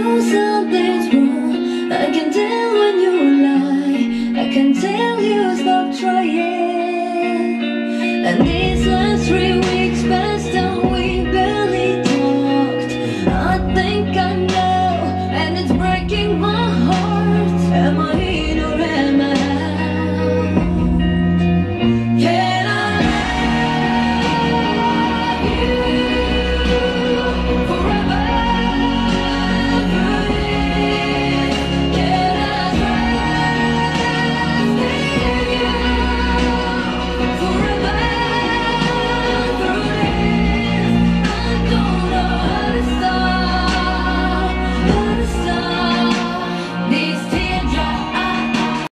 know something's wrong. I can tell when you lie I can tell you stop trying.